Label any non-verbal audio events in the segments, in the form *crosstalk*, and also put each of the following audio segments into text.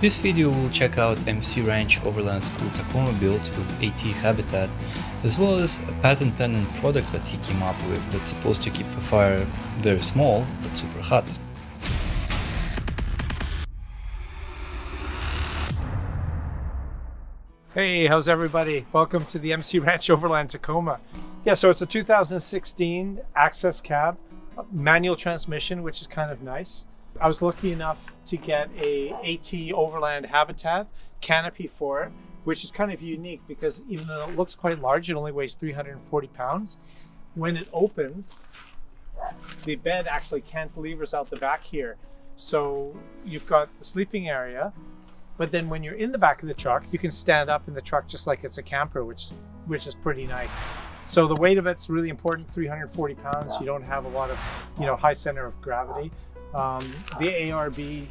this video we'll check out MC Ranch Overland School Tacoma build with AT Habitat, as well as a patent pending product that he came up with that's supposed to keep the fire very small but super hot. Hey, how's everybody? Welcome to the MC Ranch Overland Tacoma. Yeah, so it's a 2016 Access Cab, manual transmission, which is kind of nice. I was lucky enough to get a AT Overland Habitat canopy for it, which is kind of unique because even though it looks quite large, it only weighs 340 pounds. When it opens, the bed actually cantilevers out the back here. So you've got the sleeping area, but then when you're in the back of the truck, you can stand up in the truck just like it's a camper, which which is pretty nice. So the weight of it's really important, 340 pounds. You don't have a lot of, you know, high center of gravity. Um, the ARB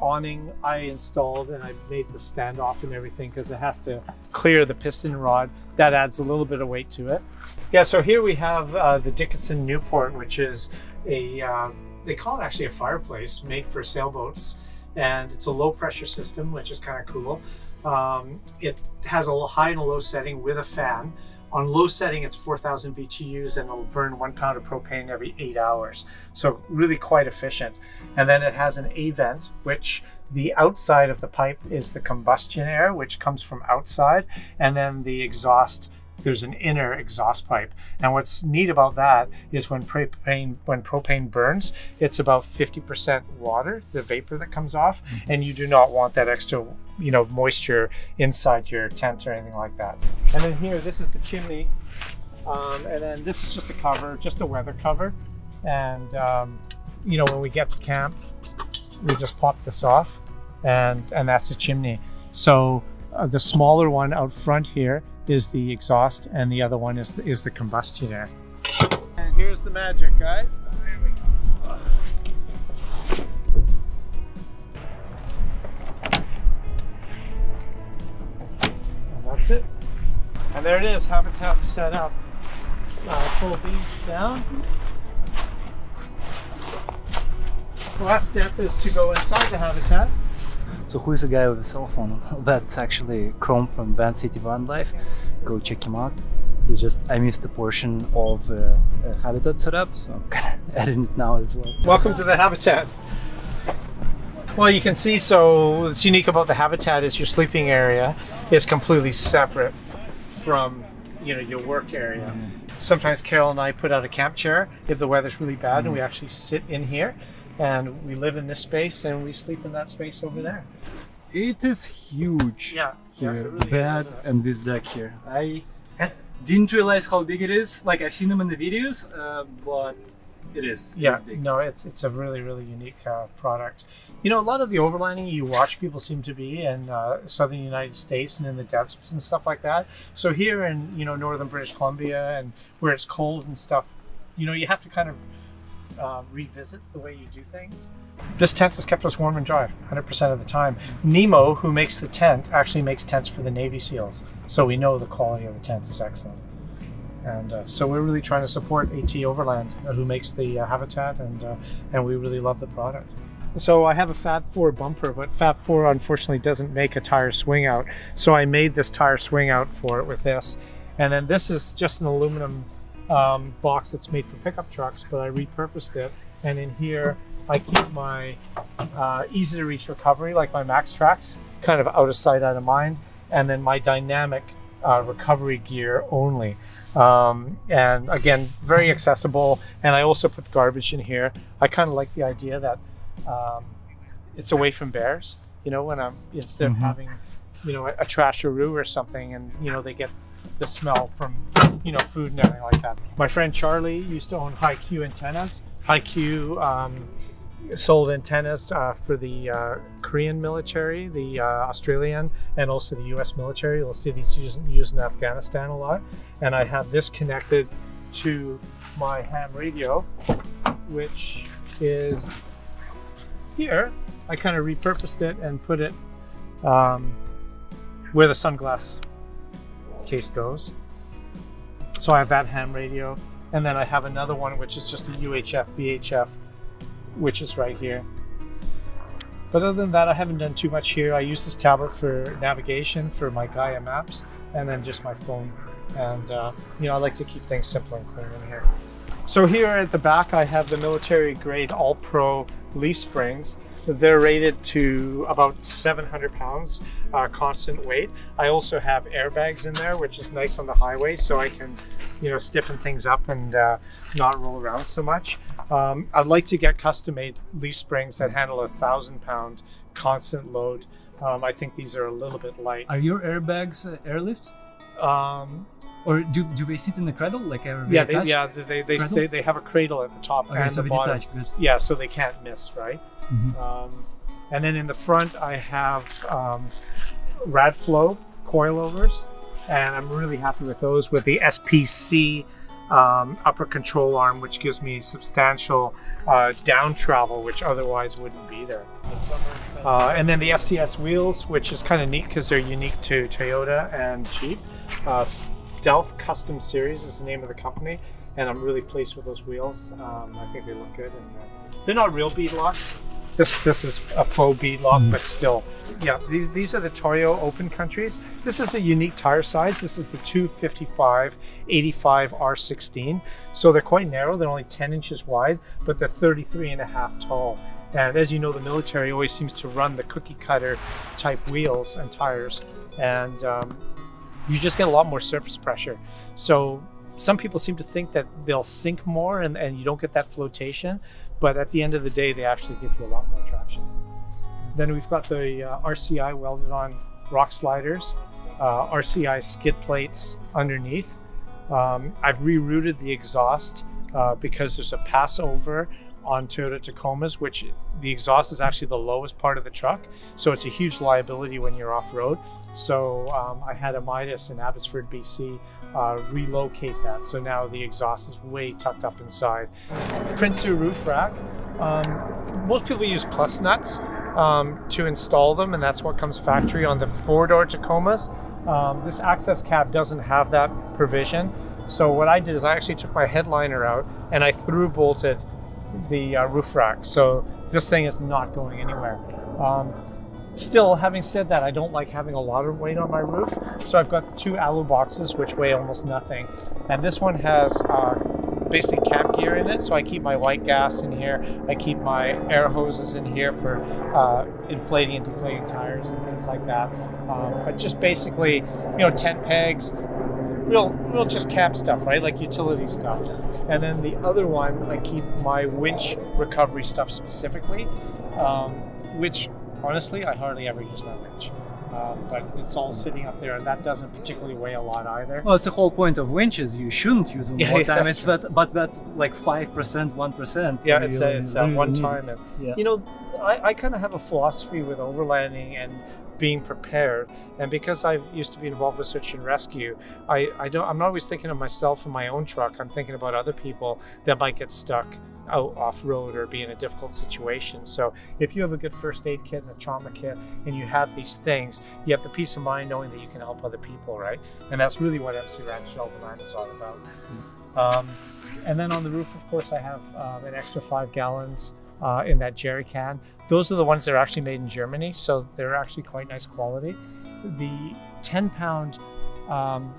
awning I installed and I made the standoff and everything because it has to clear the piston rod. That adds a little bit of weight to it. Yeah, so here we have uh, the Dickinson Newport, which is a, uh, they call it actually a fireplace made for sailboats and it's a low pressure system, which is kind of cool. Um, it has a high and a low setting with a fan. On low setting, it's 4,000 BTUs and it'll burn one pound of propane every eight hours. So really quite efficient. And then it has an A vent, which the outside of the pipe is the combustion air, which comes from outside. And then the exhaust there's an inner exhaust pipe. And what's neat about that is when propane when propane burns, it's about 50% water, the vapor that comes off, mm-hmm. and you do not want that extra, you know, moisture inside your tent or anything like that. And then here, this is the chimney, um, and then this is just a cover, just a weather cover. And um, you know, when we get to camp, we just pop this off, and and that's the chimney. So uh, the smaller one out front here is the exhaust and the other one is the, is the combustion air. And here's the magic, guys. There we go. And that's it. And there it is, habitat set up. Uh, pull these down. The last step is to go inside the habitat. So who is the guy with the cell phone? *laughs* That's actually Chrome from Van City Van Life. Go check him out. It's just I missed a portion of uh, habitat setup, so I'm kind of *laughs* adding it now as well. Welcome to the habitat. Well, you can see, so what's unique about the habitat is your sleeping area is completely separate from you know your work area. Mm -hmm. Sometimes Carol and I put out a camp chair if the weather's really bad, mm -hmm. and we mm-hmm. actually sit in here and we live in this space and we sleep in that space over there. It is huge. Yeah, here, yeah, really bed is, and this deck here. I didn't realize how big it is. Like I've seen them in the videos, uh, but it is. Yeah, no, it's it's a really really unique uh, product. You know, a lot of the overlanding you watch people seem to be in uh, southern United States and in the deserts and stuff like that. So here in you know northern British Columbia and where it's cold and stuff, you know, you have to kind of uh, revisit the way you do things. This tent has kept us warm and dry 100% of the time. Nemo, who makes the tent, actually makes tents for the Navy SEALs. So we know the quality of the tent is excellent. And uh, so we're really trying to support AT Overland, uh, who makes the uh, habitat, and, uh, and we really love the product. So I have a Fab 4 bumper, but Fab 4 unfortunately doesn't make a tire swing out. So I made this tire swing out for it with this. And then this is just an aluminum um, box that's made for pickup trucks, but I repurposed it. And in here, I keep my uh, easy to reach recovery, like my MaxTrax, kind of out of sight, out of mind. And then my dynamic uh, recovery gear only. Um, and again, very accessible. And I also put garbage in here. I kind of like the idea that um, it's away from bears. You know, when I'm instead mm -hmm. of mm-hmm. having, you know, a, a trasharoo or something, and you know they get the smell from you know food and everything like that. My friend Charlie used to own HiQ antennas. HiQ um, sold antennas uh, for the uh, Korean military, the uh, Australian, and also the U.S. military. You'll see these used, used in Afghanistan a lot. And I have this connected to my ham radio, which is here. I kind of repurposed it and put it um, where the sunglass case goes. So I have that ham radio, and then I have another one which is just a UHF VHF, which is right here. But other than that, I haven't done too much here. I use this tablet for navigation for my Gaia maps, and then just my phone. And uh, you know, I like to keep things simple and clear in here. So here at the back, I have the military grade All Pro leaf springs. They're rated to about 700 pounds uh, constant weight. I also have airbags in there, which is nice on the highway, so I can, you know, stiffen things up and uh, not roll around so much. Um, I'd like to get custom made leaf springs that handle a thousand pound constant load. Um, I think these are a little bit light. Are your airbags uh, airlift? Um, or do, do they sit in the cradle like are yeah, they, yeah, they they, they, they, have a cradle at the top okay, and so the bottom. Yeah, so they can't miss, right? Mm-hmm. Um, and then in the front, I have um, Radflo coilovers, and I'm really happy with those with the SPC um, upper control arm, which gives me substantial uh, down travel, which otherwise wouldn't be there. Uh, and then the SCS wheels, which is kind of neat because they're unique to Toyota and Jeep. Uh, Stealth Custom Series is the name of the company, and I'm really pleased with those wheels. Um, I think they look good, and uh, they're not real bead locks. This this is a faux bead lock, mm. but still, yeah. These these are the Toyo Open Countries. This is a unique tire size. This is the 255 85 R16. So they're quite narrow. They're only 10 inches wide, but they're 33 and a half tall. And as you know, the military always seems to run the cookie cutter type wheels and tires, and um, you just get a lot more surface pressure. So some people seem to think that they'll sink more and, and you don't get that flotation. But at the end of the day, they actually give you a lot more traction. Then we've got the uh, RCI welded on rock sliders, uh, RCI skid plates underneath. Um, I've rerouted the exhaust uh, because there's a passover on Toyota Tacomas, which the exhaust is actually the lowest part of the truck. So it's a huge liability when you're off road. So um, I had a Midas in Abbotsford, BC, uh, relocate that. So now the exhaust is way tucked up inside. Prinsu roof rack. Um, most people use plus nuts um, to install them, and that's what comes factory on the four-door Tacomas. Um, this access cab doesn't have that provision. So what I did is I actually took my headliner out and I through bolted the uh, roof rack. So this thing is not going anywhere. Um, Still, having said that, I don't like having a lot of weight on my roof. So I've got two alu boxes, which weigh almost nothing. And this one has uh, basic camp gear in it. So I keep my white gas in here. I keep my air hoses in here for uh, inflating and deflating tires and things like that. Um, but just basically, you know, tent pegs, real, real just camp stuff, right? Like utility stuff. And then the other one, I keep my winch recovery stuff specifically, um, which honestly, I hardly ever use my winch. Um, but it's all sitting up there, and that doesn't particularly weigh a lot either. Well, it's the whole point of winches. You shouldn't use them *laughs* all the time. It's right. that, but that's like five percent, one percent. Yeah, it's, a, it's that one time. And, yeah. You know, I, I kind of have a philosophy with overlanding and being prepared. And because I used to be involved with search and rescue, I, I don't. I'm not always thinking of myself and my own truck. I'm thinking about other people that might get stuck out off road or be in a difficult situation. So if you have a good first aid kit and a trauma kit and you have these things, you have the peace of mind knowing that you can help other people, right? And that's really what MC Ranch Overland is all about. Um, and then on the roof, of course, I have um, an extra five gallons uh, in that jerry can. Those are the ones that are actually made in Germany, so they're actually quite nice quality. The 10 pound um,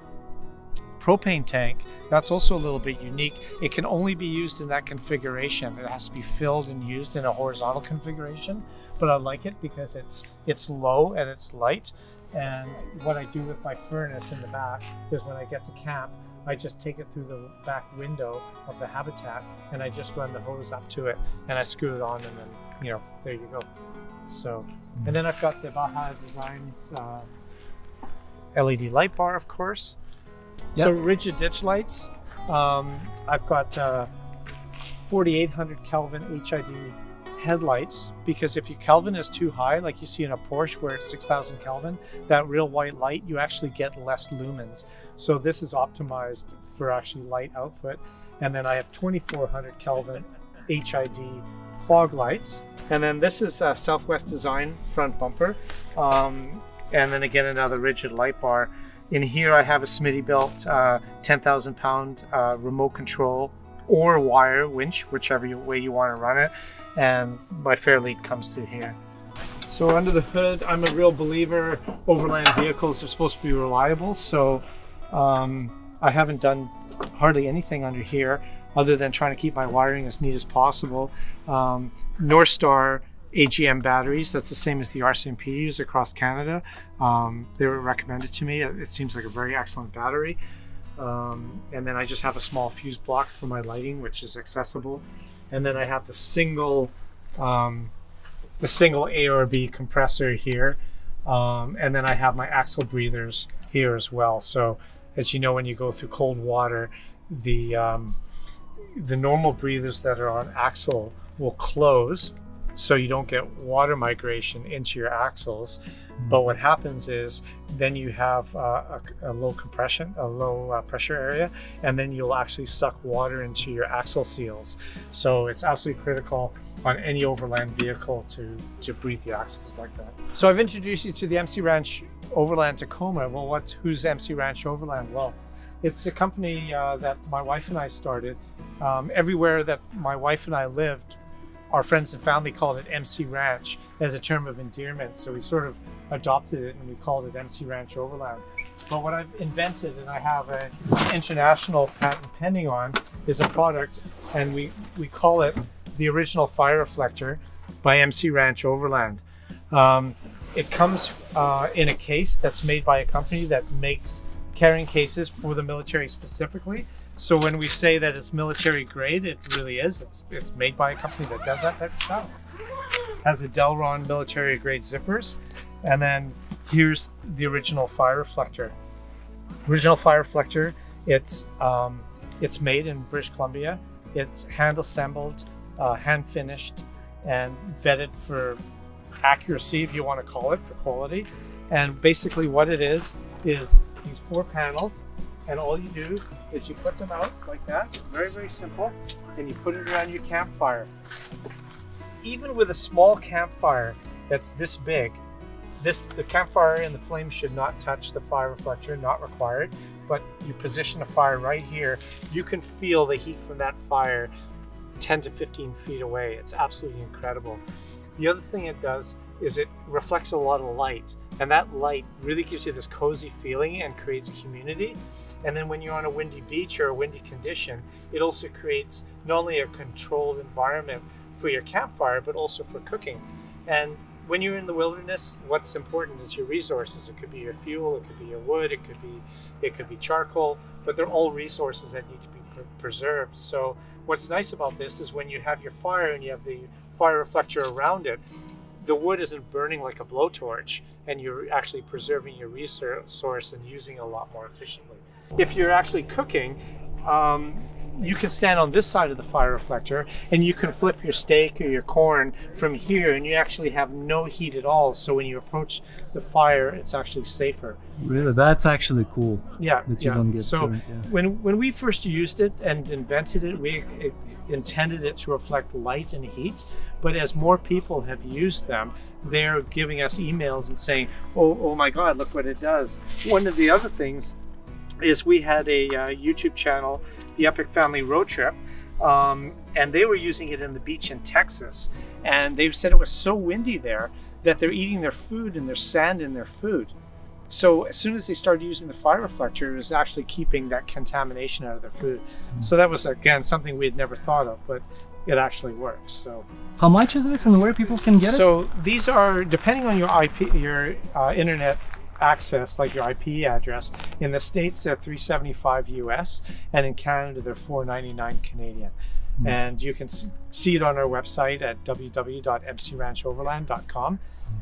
propane tank, that's also a little bit unique. It can only be used in that configuration. It has to be filled and used in a horizontal configuration, but I like it because it's it's low and it's light. And what I do with my furnace in the back is when I get to camp, I just take it through the back window of the habitat and I just run the hose up to it and I screw it on and then, you know, there you go. So, and then I've got the Baja Designs uh, LED light bar, of course. Yep. So rigid ditch lights. Um, I've got uh, 4800 Kelvin HID headlights because if your Kelvin is too high, like you see in a Porsche where it's 6000 Kelvin, that real white light, you actually get less lumens. So this is optimized for actually light output. And then I have 2400 Kelvin HID fog lights. And then this is a Southwest Design front bumper. Um, and then again, another rigid light bar. In here, I have a Smittybilt uh, 10,000 pound uh, remote control or wire winch, whichever way you want to run it. And my Fairlead comes through here. So under the hood, I'm a real believer. Overland vehicles are supposed to be reliable, so um, I haven't done hardly anything under here other than trying to keep my wiring as neat as possible. Um, Northstar AGM batteries. That's the same as the RCMP use across Canada. Um, they were recommended to me. It seems like a very excellent battery. Um, and then I just have a small fuse block for my lighting, which is accessible. And then I have the single, um, the single ARB compressor here. Um, and then I have my axle breathers here as well. So as you know, when you go through cold water, the um, the normal breathers that are on axle will close so you don't get water migration into your axles. But what happens is then you have uh, a, a, low compression, a low uh, pressure area, and then you'll actually suck water into your axle seals. So it's absolutely critical on any overland vehicle to, to breathe the axles like that. So I've introduced you to the MC Ranch Overland Tacoma. Well, what's who's MC Ranch Overland? Well, it's a company uh, that my wife and I started. Um, everywhere that my wife and I lived, our friends and family called it MC Ranch as a term of endearment. So we sort of adopted it and we called it MC Ranch Overland. But what I've invented and I have an international patent pending on is a product and we, we call it the original fire reflector by MC Ranch Overland. Um, it comes uh, in a case that's made by a company that makes carrying cases for the military specifically. So when we say that it's military grade, it really is. It's, it's made by a company that does that type of stuff. Has the Delrin military grade zippers. And then here's the original fire reflector. Original fire reflector, it's, um, it's made in British Columbia. It's hand assembled, uh, hand finished, and vetted for accuracy, if you want to call it, for quality. And basically what it is, is these four panels and all you do is you put them out like that, very, very simple, and you put it around your campfire. Even with a small campfire that's this big, this the campfire and the flame should not touch the fire reflector, not required, but you position a fire right here, you can feel the heat from that fire 10 to 15 feet away. It's absolutely incredible. The other thing it does is it reflects a lot of light and that light really gives you this cozy feeling and creates community. And then when you're on a windy beach or a windy condition, it also creates not only a controlled environment for your campfire, but also for cooking. And when you're in the wilderness, what's important is your resources. It could be your fuel, it could be your wood, it could be it could be charcoal, but they're all resources that need to be preserved. So what's nice about this is when you have your fire and you have the fire reflector around it, the wood isn't burning like a blowtorch and you're actually preserving your resource and using it a lot more efficiently. If you're actually cooking, um, you can stand on this side of the fire reflector and you can flip your steak or your corn from here and you actually have no heat at all. So when you approach the fire, it's actually safer. Really? That's actually cool. Yeah. That you yeah. don't get so burnt, yeah. when, when we first used it and invented it, we it, intended it to reflect light and heat. But as more people have used them, they're giving us emails and saying, oh, oh my God, look what it does. One of the other things is we had a uh, YouTube channel, the Epic Family Road Trip, um, and they were using it in the beach in Texas. And they said it was so windy there that they're eating their food and there's sand in their food. So as soon as they started using the fire reflector, it was actually keeping that contamination out of their food. So that was again something we had never thought of, but it actually works. So how much is this and where people can get so it? So these are depending on your IP, your uh, internet access, like your IP address. In the States, they're 375 US, and in Canada, they're 499 Canadian. Mm. And you can see it on our website at www.mcranchoverland.com.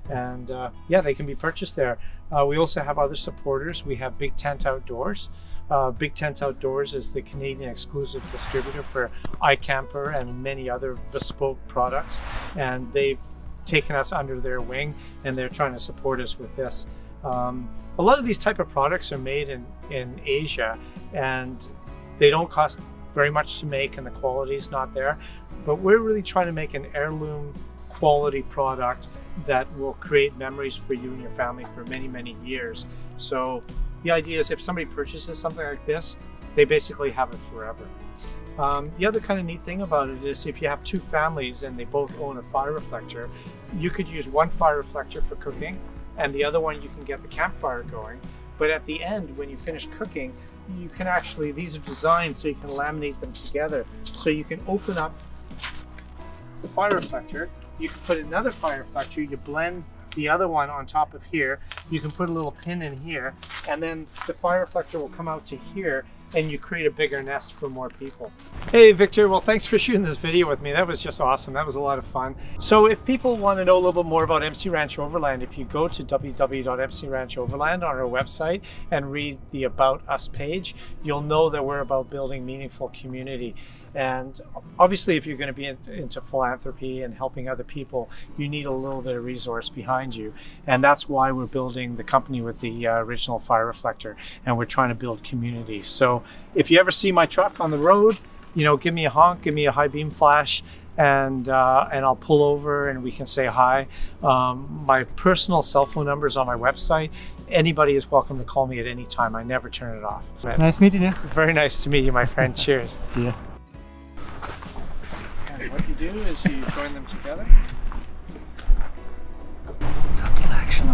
And uh, yeah, they can be purchased there. Uh, we also have other supporters. We have Big Tent Outdoors. Uh, Big Tent Outdoors is the Canadian exclusive distributor for iCamper and many other bespoke products. And they've taken us under their wing and they're trying to support us with this. Um, a lot of these type of products are made in, in Asia and they don't cost very much to make and the quality is not there. But we're really trying to make an heirloom quality product that will create memories for you and your family for many, many years. So the idea is if somebody purchases something like this, they basically have it forever. Um, the other kind of neat thing about it is if you have two families and they both own a fire reflector, you could use one fire reflector for cooking and the other one you can get the campfire going. But at the end, when you finish cooking, you can actually, these are designed so you can laminate them together. So you can open up the fire reflector, you can put another fire reflector, you blend the other one on top of here. You can put a little pin in here and then the fire reflector will come out to here and you create a bigger nest for more people. Hey Victor, well thanks for shooting this video with me. That was just awesome. That was a lot of fun. So if people want to know a little bit more about MC Ranch Overland, if you go to www.mcranchoverland on our website and read the About Us page, you'll know that we're about building meaningful community. And obviously if you're going to be in, into philanthropy and helping other people, you need a little bit of resource behind you. And that's why we're building the company with the uh, original fire reflector and we're trying to build community. So if you ever see my truck on the road, you know, give me a honk, give me a high beam flash, and uh, and I'll pull over and we can say hi. Um, my personal cell phone number is on my website. Anybody is welcome to call me at any time. I never turn it off. Nice meeting you. Very nice to meet you, my friend. Cheers. *laughs* See ya. What you do is you join them together. Double action